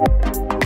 you